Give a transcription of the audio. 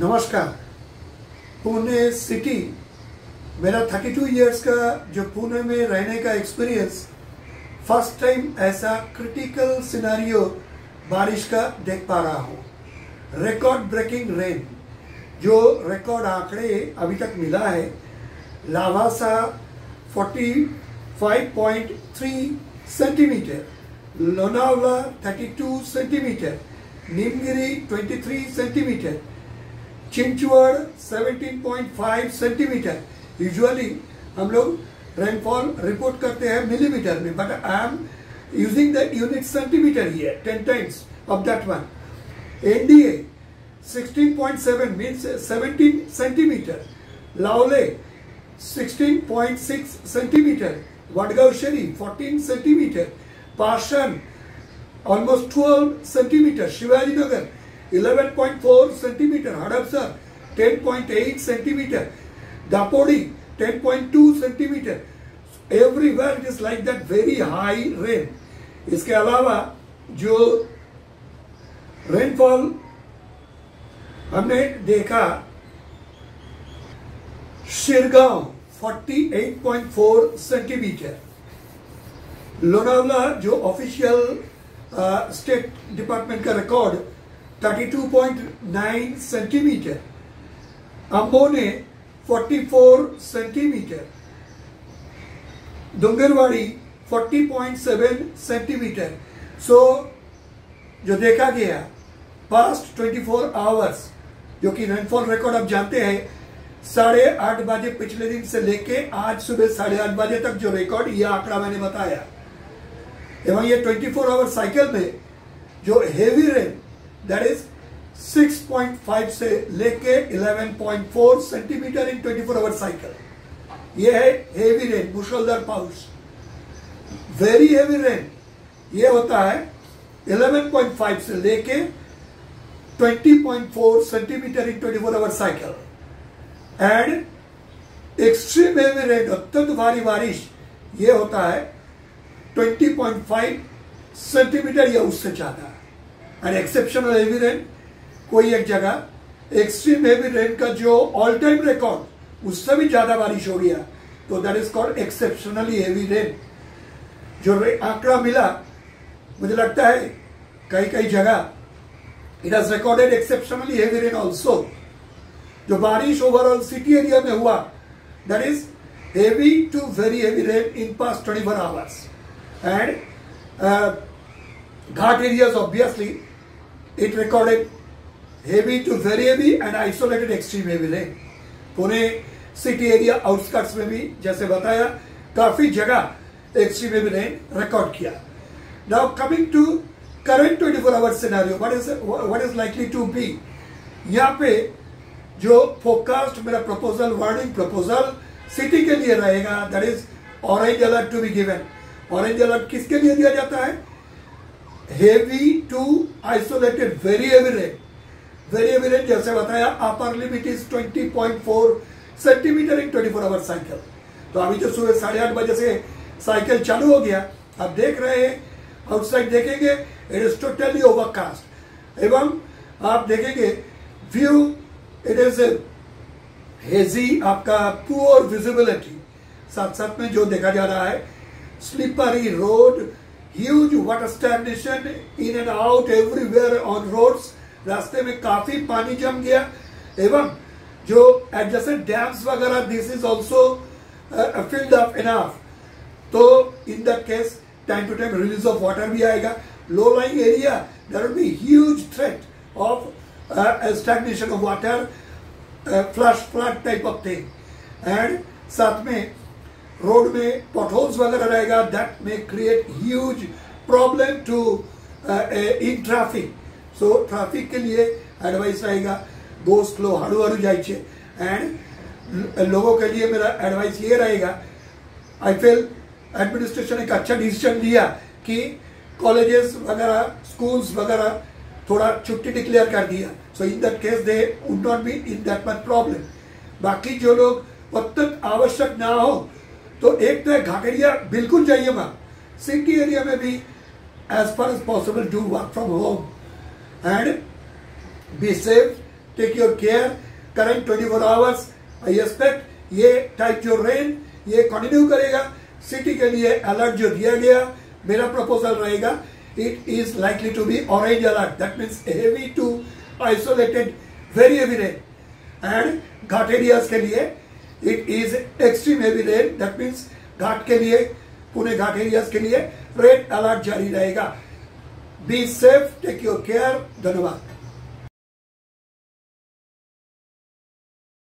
नमस्कार। पुणे सिटी, मेरा 32 इयर्स का जो पुणे में रहने का एक्सपीरियंस फ़र्स्ट टाइम ऐसा क्रिटिकल सिनारियो बारिश का देख पा रहा हूँ। रिकॉर्ड ब्रेकिंग रेन जो रिकॉर्ड आंकड़े अभी तक मिला है Lavasa 45.3 centimetre Lonavala 32 centimetre Nimgiri 23 centimetre Chinchwad 17.5 centimetre usually हम लोग रेनफॉल रिपोर्ट करते हैं मिलीमीटर में but I am using the unit centimetre ही है ten times of that one NDA 16.7 means 17 centimetre Lavale 16.6 centimetre Vadgaon Sheri 14 centimetre Pashan almost 12 centimetre Shivajinagar 11.4 centimeter. Hadapsar 10.8 centimeter. Dapodi 10.2 centimeter. Everywhere it is like that very high rain. इसके अलावा जो rainfall हमने देखा Shirgaon 48.4 centimetre Lonavala जो official state department का record 32.9 centimetre Ambone 44 centimetre Dongarwadi 40.7 centimetre so जो देखा गया पास्ट 24 आवर्स जो कि रेनफॉल रिकॉर्ड आप जानते हैं, साढ़े आठ बजे पिछले दिन से लेके आज सुबह साढ़े आठ बजे तक जो रिकॉर्ड ये आंकड़ा मैंने बताया। एवं ये 24 आवर साइकिल में जो हेवी रेन दैट इज़ 6.5 से लेके 11.4 सेंटीमीटर इन 24 आवर साइकिल ये है हेवी रेन मुसलधार पाउस वेरी हेवी रेन ये होता है 11.5 से लेके 20.4 centimetre in 24 hour cycle and extreme heavy rain अत्यंत भारी बारिश, ये होता है 20.5 सेंटीमीटर या उससे ज़्यादा. एंड एक्सेप्शनल हेवी रेन कोई एक जगह एक्सट्रीम हेवी रेन का जो ऑल टाइम रिकॉर्ड उससे भी ज़्यादा बारिश हो गया। तो that is called exceptionally heavy rain जो आंकड़ा मिला, मुझे लगता है कई कई जगह it has recorded exceptionally heavy rain also जो बारिश ओवरऑल सिटी एरिया में हुआ that is heavy to very heavy rain in past twenty four hours and ghat areas obviously it recorded heavy to very heavy and isolated extreme heavy rain Pune city area outskirts में भी, जैसे बताया, काफ़ी जगह extreme heavy rain record किया। Now coming to current 24 hour scenario what is likely to be यहाँ पे जो फोरकास्ट मेरा प्रपोजल वार्निंग प्रपोजल सिटी के लिए रहेगा that is orange alert to be given orange alert किसके लिए दिया जाता है? Heavy to isolated very heavy जैसे बताया upper limit is 20.4 centimetre in 24 hour cycle तो अभी जो सुबह साढ़े आठ बजे से साइकिल चालू हो गया अब देख रहे हैं आउटसाइड देखेंगे इट इज़ टोटली ओवरकास्ट एवं आप देखेंगे व्यू इट इज़ हेजी आपका पुअर विजिबिलिटी साथ साथ में जो देखा जा रहा है slippery road huge water stagnation in and out everywhere on roads रास्ते में काफ़ी पानी जम गया। एवं जो एडजस्टेड डैम्स वगैरह this is also filled up enough तो in that case time to time release of water भी आएगा। Low lying area there be huge threat of stagnation of water flash flood type of thing and साथ में road में potholes वगैरह रहेगा that may create huge problem to in traffic so traffic के लिए advice रहेगा गो स्लो हड़ू हड़ू जाइए and लोगों के लिए मेरा एडवाइस ये रहेगा आई फील एडमिनिस्ट्रेशन एक अच्छा डिसीज़न लिया कि कॉलेजेस वगैरह स्कूल्स वगैरह थोड़ा छुट्टी डिक्लेयर कर दिया. So in that case they would not be in that much problem बाकी जो लोग अत्यंत आवश्यक ना हो तो एक तो घाट एरिया बिल्कुल जाइए मत सिटी एरिया में भी as far as possible do work from home and be safe take your care current 24 hours I expect ये टाइप जो रेन ये कंटिन्यू करेगा। सिटी के लिए अलर्ट जो दिया गया, मेरा प्रपोजल रहेगा। It is likely to be orange alert that means heavy to isolated very heavy rain and ghat areas के लिए it is extreme heavy rain that means ghat के लिए, पुणे घाट एरिया के लिए रेड अलर्ट जारी रहेगा. Be safe take your care धन्यवाद.